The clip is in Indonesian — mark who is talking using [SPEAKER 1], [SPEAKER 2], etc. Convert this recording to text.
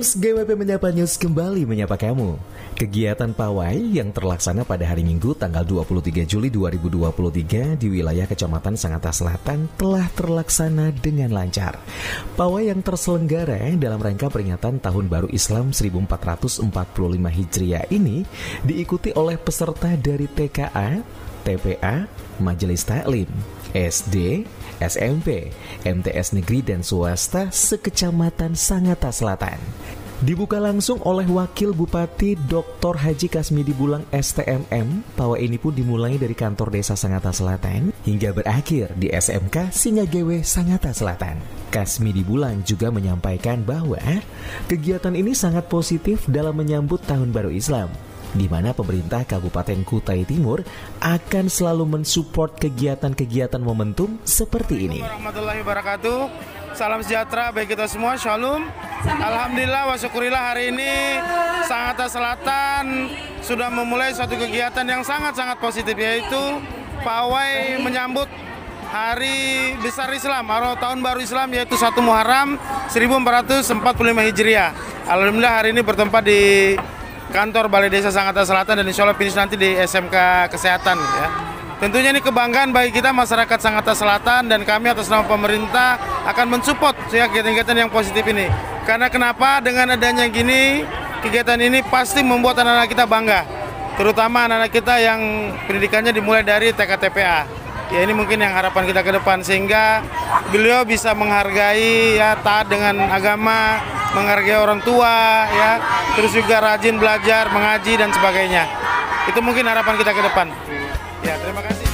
[SPEAKER 1] Moms, GWP Menyapa News kembali menyapa kamu. Kegiatan pawai yang terlaksana pada hari Minggu tanggal 23 Juli 2023 di wilayah Kecamatan Sangatta Selatan telah terlaksana dengan lancar. Pawai yang terselenggara dalam rangka peringatan Tahun Baru Islam 1445 Hijriah ini diikuti oleh peserta dari TKA, TPA, Majelis Taklim, SD, SMP, MTS Negeri dan Swasta sekecamatan Sangatta Selatan. Dibuka langsung oleh Wakil Bupati Dr. Haji Kasmidi Bulang STMM, pawai ini pun dimulai dari kantor desa Sangatta Selatan hingga berakhir di SMK Singagewe Sangatta Selatan. Kasmidi Bulang juga menyampaikan bahwa kegiatan ini sangat positif dalam menyambut Tahun Baru Islam di mana pemerintah Kabupaten Kutai Timur akan selalu mensupport kegiatan-kegiatan momentum seperti ini.
[SPEAKER 2] Warahmatullahi wabarakatuh. Salam sejahtera bagi kita semua. Shalom. Alhamdulillah wa syukurillah hari ini Sangatta Selatan sudah memulai suatu kegiatan yang sangat-sangat positif yaitu pawai menyambut Hari Besar Islam atau Tahun Baru Islam yaitu 1 Muharram 1445 Hijriah. Alhamdulillah hari ini bertempat di kantor Balai Desa Sangatta Selatan dan insya Allah finish nanti di SMK Kesehatan ya. Tentunya ini kebanggaan bagi kita masyarakat Sangatta Selatan dan kami atas nama pemerintah akan mensupport ya kegiatan-kegiatan yang positif ini. Karena kenapa dengan adanya gini kegiatan ini pasti membuat anak-anak kita bangga. Terutama anak-anak kita yang pendidikannya dimulai dari TKTPA. Ya ini mungkin yang harapan kita ke depan sehingga beliau bisa menghargai ya taat dengan agama, menghargai orang tua ya, terus juga rajin belajar, mengaji dan sebagainya. Itu mungkin harapan kita ke depan. Ya, terima kasih.